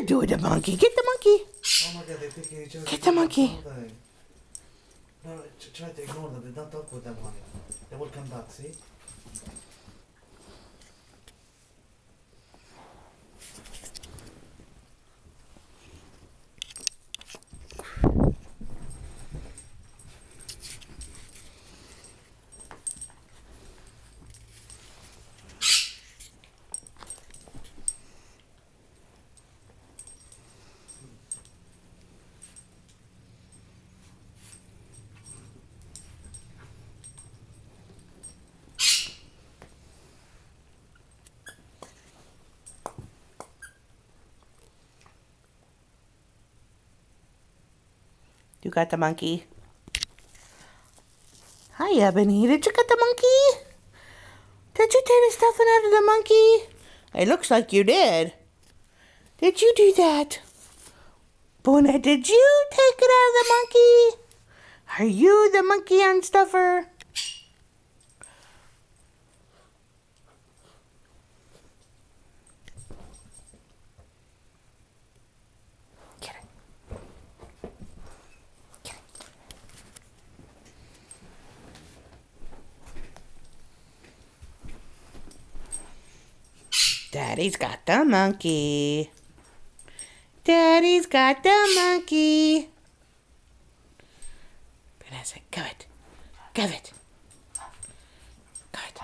to do with the monkey. Get the monkey. Oh my god, they think each other. Get the monkey. No, try to ignore them. Don't talk with them, honey. They will come back, see? You got the monkey. Hi, Ebony. Did you get the monkey? Did you take the stuffing out of the monkey? It looks like you did. Did you do that? Bona, did you take it out of the monkey? Are you the monkey unstuffer? Daddy's got the monkey. Daddy's got the monkey. Vanessa, give it. Give it. Go it.